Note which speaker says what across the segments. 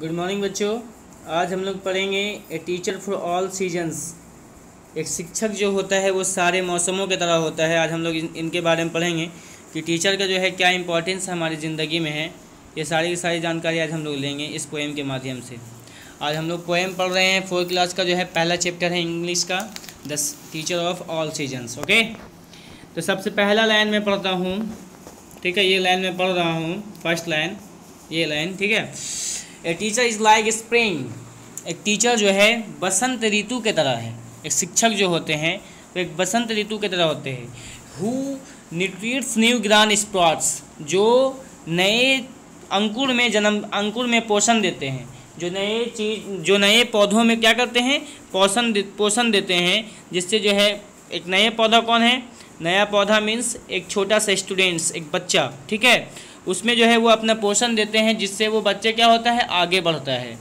Speaker 1: Good morning बच्चों। आज हम लोग पढ़ेंगे a teacher for all seasons एक शिक्षक जो होता है वो सारे मौसमों की तरह होता है। आज हम लोग इन, इनके बारे में पढ़ेंगे कि टीचर का जो है क्या इंपॉर्टेंस हमारी ज़िंदगी में है। ये सारी की सारी जानकारी आज हम लोग लेंगे इस पोएम के माध्यम से। आज हम लोग पोएम पढ़ रहे हैं। फोर्थ क्लास का जो है पहला चैप्टर है इंग्लिश का the teacher of all seasons okay तो सबसे पहला लाइन में पढ़ता हूँ। ठीक है ये लाइन में पढ़ रहा हूँ। फ़र्स्ट लाइन ये लाइन ठीक है? A teacher is like spring एक टीचर जो है, बसंत ऋतु के तरह है। एक शिक्षक जो होते हैं, वो एक बसंत ऋतु के तरह होते हैं। हु न्यूट्रिट्स न्यू ग्रान स्प्रॉट्स जो नए अंकुर में जन्म, अंकुर में पोषण देते हैं। जो नए चीज़, जो नए पौधों में क्या करते हैं? पोषण पोषण देते हैं, जिससे जो है, एक नए पौधा कौन है? नया पौधा मीन्स एक छोटा सा स्टूडेंट्स एक बच्चा, ठीक है? उसमें जो है वो अपना पोषण देते हैं, जिससे वो बच्चे क्या होता है, आगे बढ़ता है।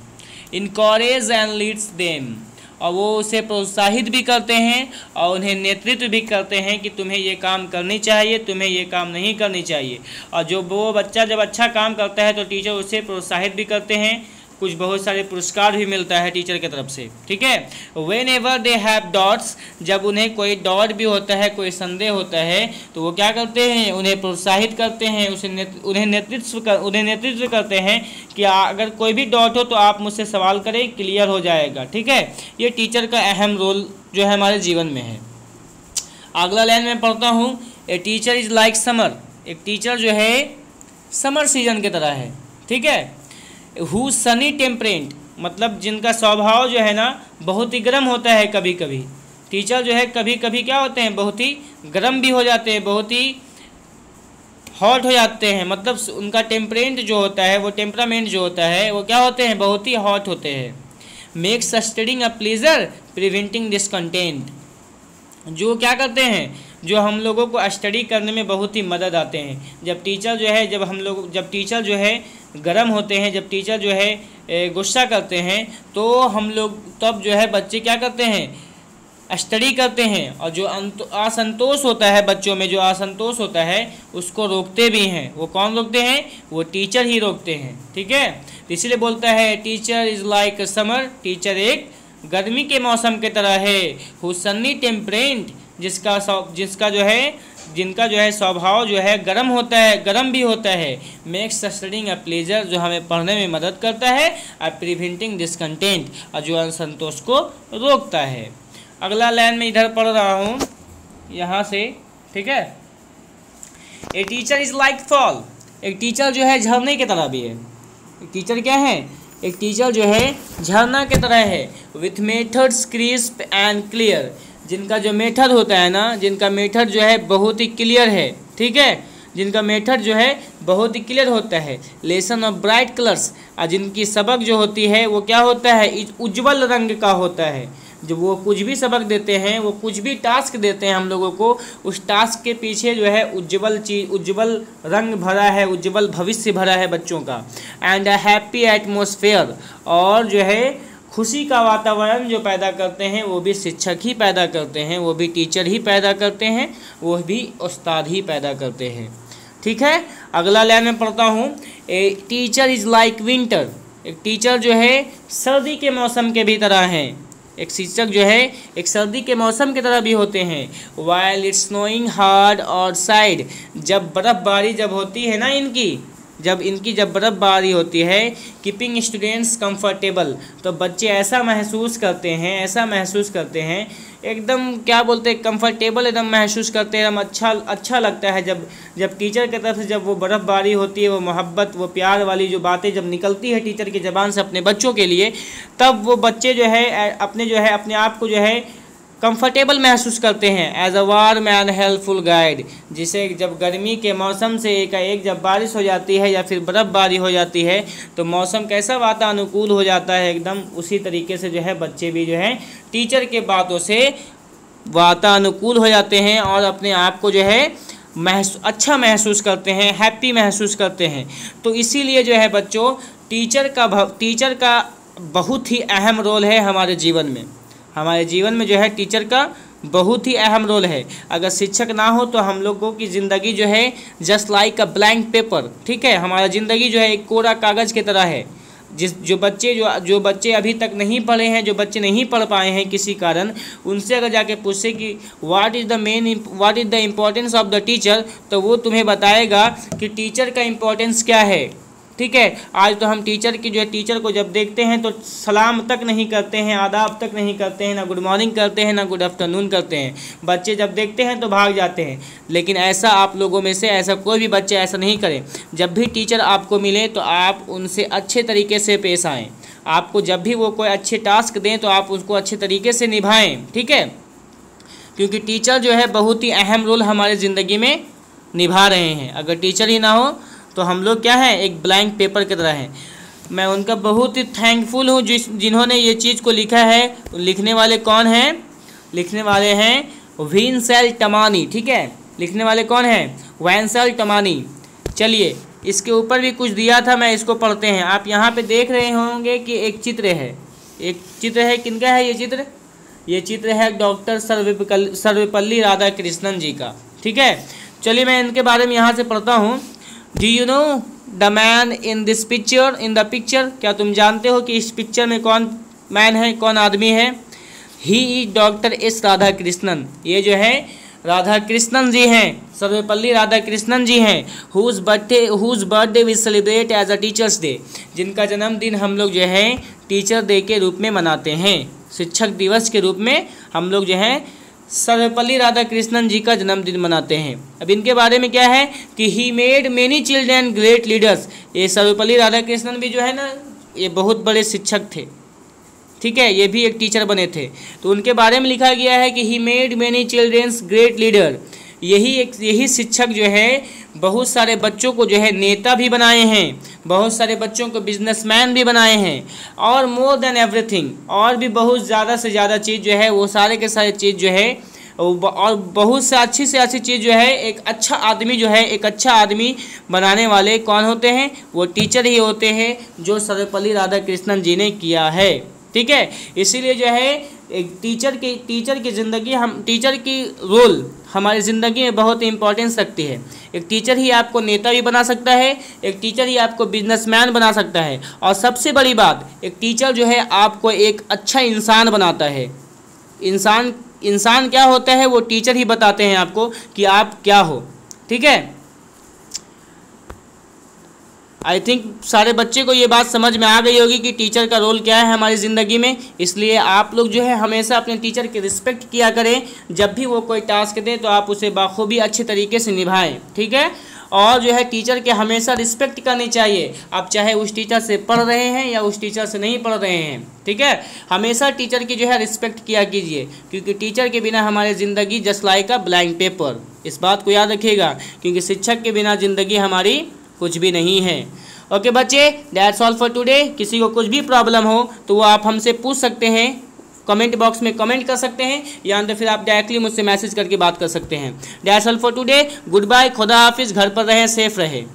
Speaker 1: इनकोरेज एंड लीड्स देम और वो उसे प्रोत्साहित भी करते हैं और उन्हें नेतृत्व भी करते हैं कि तुम्हें ये काम करनी चाहिए, तुम्हें ये काम नहीं करनी चाहिए। और जो वो बच्चा जब अच्छा काम करता है तो टीचर उसे प्रोत्साहित भी करते हैं। कुछ बहुत सारे पुरस्कार भी मिलता है टीचर की तरफ़ से ठीक है? Whenever they have doubts जब उन्हें कोई डॉट भी होता है कोई संदेह होता है तो वो क्या करते हैं? उन्हें प्रोत्साहित करते हैं उसे नेत, उन्हें नेतृत्व कर उन्हें नेतृत्व करते हैं कि अगर कोई भी डॉट हो तो आप मुझसे सवाल करें क्लियर हो जाएगा ठीक है? ये टीचर का अहम रोल जो है हमारे जीवन में है। अगला लाइन में पढ़ता हूँ। A teacher is like summer एक टीचर जो है समर सीज़न की तरह है ठीक है? हु सनी टेम्परेंट मतलब जिनका स्वभाव जो है ना, बहुत ही गर्म होता है कभी कभी टीचर जो है कभी कभी क्या होते हैं, बहुत ही गर्म भी हो जाते हैं, बहुत ही हॉट हो जाते हैं। मतलब उनका टेम्परेंट जो होता है, वो टेम्परामेंट जो होता है, वो क्या होते हैं, बहुत ही हॉट होते हैं। Makes studying a pleasure preventing discontent जो क्या करते हैं जो हम लोगों को स्टडी करने में बहुत ही मदद आते हैं। जब टीचर जो है, जब हम लोग, जब टीचर जो है गर्म होते हैं, जब टीचर जो है गुस्सा करते हैं तो हम लोग तब जो है बच्चे क्या करते हैं? स्टडी करते हैं और जो असंतोष होता है बच्चों में, जो असंतोष होता है, उसको रोकते भी हैं। वो कौन रोकते हैं? वो टीचर ही रोकते हैं। ठीक है? तो इसलिए बोलता है teacher is like summer teacher एक गर्मी के मौसम के तरह है। हुसनी टेम्परेंट जिसका जिसका जो है, जिनका जो है स्वभाव जो है गर्म होता है, गर्म भी होता है मेक्स स्टडिंग अ प्लेजर जो हमें पढ़ने में मदद करता है और प्रिवेंटिंग डिसकंटेंट और जो असंतोष को रोकता है। अगला लाइन में इधर पढ़ रहा हूँ, यहाँ से, ठीक है? A teacher is like fall एक टीचर जो है झरने की तरह भी है। एक टीचर क्या है? एक टीचर जो है झरना की तरह है with methods crisp and clear जिनका जो मेथड होता है ना, जिनका मेथड जो है बहुत ही क्लियर है, ठीक है? जिनका मेथड जो है बहुत ही क्लियर होता है। लेसन ऑफ़ ब्राइट कलर्स और जिनकी सबक जो होती है, वो क्या होता है? उज्जवल रंग का होता है। जब वो कुछ भी सबक देते हैं, वो कुछ भी टास्क देते हैं हम लोगों को, उस टास्क के पीछे जो है उज्जवल चीज़ उज्जवल रंग भरा है, उज्जवल भविष्य भरा है बच्चों का। एंड अ हैप्पी एटमोसफेयर और जो है खुशी का वातावरण जो पैदा करते हैं, वो भी शिक्षक ही पैदा करते हैं, वो भी टीचर ही पैदा करते हैं, वो भी उस्ताद ही पैदा करते हैं। ठीक है? अगला लाइन में पढ़ता हूँ। A teacher is like winter एक टीचर जो है, सर्दी के मौसम के भी तरह हैं। एक शिक्षक जो है, एक सर्दी के मौसम की तरह भी होते हैं। While it's snowing hard outside जब बर्फ़बारी जब होती है ना इनकी जब इनकी जब बर्फ़बारी होती है कीपिंग स्टूडेंट्स कंफर्टेबल तो बच्चे ऐसा महसूस करते हैं, ऐसा महसूस करते हैं, एकदम क्या बोलते हैं कंफर्टेबल एकदम महसूस करते हैं, एकदम अच्छा अच्छा लगता है जब जब टीचर की तरफ़ से जब वो बर्फ़बारी होती है, वो मोहब्बत, वो प्यार वाली जो बातें जब निकलती है टीचर की ज़बान से अपने बच्चों के लिए, तब वो बच्चे जो है अपने जो है, अपने आप को जो है कंफर्टेबल महसूस करते हैं. As a warm and helpful guide जिसे जब गर्मी के मौसम से एक एक जब बारिश हो जाती है या फिर बर्फ़बारी हो जाती है तो मौसम कैसा वातानुकूल हो जाता है एकदम उसी तरीके से जो है बच्चे भी जो है टीचर के बातों से वातानुकूल हो जाते हैं और अपने आप को जो है महसूस अच्छा महसूस करते हैं हैप्पी महसूस करते हैं. तो इसीलिए जो है बच्चों टीचर का टीचर का बहुत ही अहम रोल है हमारे जीवन में. हमारे जीवन में जो है टीचर का बहुत ही अहम रोल है। अगर शिक्षक ना हो तो हम लोगों की ज़िंदगी जो है just like a blank paper ठीक है? हमारा ज़िंदगी जो है एक कोरा कागज़ की तरह है। जिस, जो बच्चे, जो जो बच्चे अभी तक नहीं पढ़े हैं, जो बच्चे नहीं पढ़ पाए हैं किसी कारण, उनसे अगर जाके पूछे कि what is the main what is the importance of the teacher तो वो तुम्हें बताएगा कि टीचर का इम्पोर्टेंस क्या है। ठीक है? आज तो हम टीचर की जो है टीचर को जब देखते हैं तो सलाम तक नहीं करते हैं, आदाब तक नहीं करते हैं, ना गुड मॉर्निंग करते हैं, ना गुड आफ्टरनून करते हैं। बच्चे जब देखते हैं तो भाग जाते हैं। लेकिन ऐसा आप लोगों में से, ऐसा कोई भी बच्चे ऐसा नहीं करें। जब भी टीचर आपको मिले तो आप उनसे अच्छे तरीके से पेश आएँ। आपको जब भी वो कोई अच्छे टास्क दें तो आप उसको अच्छे तरीके से निभाएँ। ठीक है? क्योंकि टीचर जो है, बहुत ही अहम रोल हमारे ज़िंदगी में निभा रहे हैं। अगर टीचर ही ना हो तो हम लोग क्या हैं, एक ब्लैंक पेपर की तरह हैं। मैं उनका बहुत ही थैंकफुल हूँ, जिस, जिन्होंने ये चीज़ को लिखा है। लिखने वाले कौन हैं? लिखने वाले हैं विनसेल टमानी ठीक है? लिखने वाले कौन हैं? वैनसेल टमानी चलिए, इसके ऊपर भी कुछ दिया था, मैं इसको पढ़ते हैं। आप यहाँ पे देख रहे होंगे कि एक चित्र है। एक चित्र है, किनका है ये चित्र? ये चित्र है डॉक्टर सर्वपल्ली राधा कृष्णन जी का, ठीक है? चलिए मैं इनके बारे में यहाँ से पढ़ता हूँ। Do you know the man in this picture in the picture क्या तुम जानते हो कि इस पिक्चर में कौन मैन है, कौन आदमी है? He is doctor S Radhakrishnan ये जो है राधा कृष्णन जी हैं। सर्वेपल्ली राधा कृष्णन जी हैं whose birthday whose birthday we celebrate as a teachers day जिनका जन्मदिन हम लोग जो है टीचर डे के रूप में मनाते हैं। शिक्षक दिवस के रूप में हम लोग जो है सर्वपल्ली राधाकृष्णन जी का जन्मदिन मनाते हैं। अब इनके बारे में क्या है कि he made many children great leaders ये सर्वपल्ली राधाकृष्णन भी जो है ना, ये बहुत बड़े शिक्षक थे। ठीक है, ये भी एक टीचर बने थे। तो उनके बारे में लिखा गया है कि he made many childrens great leader यही एक, यही शिक्षक जो है बहुत सारे बच्चों को जो है नेता भी बनाए हैं, बहुत सारे बच्चों को बिजनेसमैन भी बनाए हैं, और मोर देन एवरीथिंग और भी बहुत ज़्यादा से ज़्यादा चीज़ जो है, वो सारे के सारे चीज़ जो है और बहुत से अच्छी से अच्छी चीज़ जो है, एक अच्छा आदमी जो है, एक अच्छा आदमी बनाने वाले कौन होते हैं? वो टीचर ही होते हैं, जो सर्वपल्ली राधा कृष्णन जी ने किया है। ठीक है? इसीलिए जो है एक टीचर की टीचर की ज़िंदगी हम टीचर की रोल हमारी ज़िंदगी में बहुत ही इंपॉर्टेंस रखती है। एक टीचर ही आपको नेता भी बना सकता है, एक टीचर ही आपको बिजनेसमैन बना सकता है। और सबसे बड़ी बात, एक टीचर जो है आपको एक अच्छा इंसान बनाता है। इंसान इंसान क्या होता है वो टीचर ही बताते हैं आपको कि आप क्या हो। ठीक है? आई थिंक सारे बच्चे को ये बात समझ में आ गई होगी कि टीचर का रोल क्या है हमारी ज़िंदगी में। इसलिए आप लोग जो है हमेशा अपने टीचर की रिस्पेक्ट किया करें। जब भी वो कोई टास्क दें तो आप उसे बाखूबी अच्छे तरीके से निभाएँ, ठीक है? और जो है टीचर के हमेशा रिस्पेक्ट करनी चाहिए। आप चाहे उस टीचर से पढ़ रहे हैं या उस टीचर से नहीं पढ़ रहे हैं, ठीक है? हमेशा टीचर की जो है रिस्पेक्ट किया कीजिए। क्योंकि टीचर के बिना हमारी ज़िंदगी just like a blank paper इस बात को याद रखिएगा, क्योंकि शिक्षक के बिना ज़िंदगी हमारी कुछ भी नहीं है। ओके बच्चे दैट्स ऑल फॉर टुडे किसी को कुछ भी प्रॉब्लम हो तो वो आप हमसे पूछ सकते हैं। कमेंट बॉक्स में कमेंट कर सकते हैं, या तो फिर आप डायरेक्टली मुझसे मैसेज करके बात कर सकते हैं। That's all for today goodbye खुदा हाफिज़, घर पर रहें सेफ़ रहें।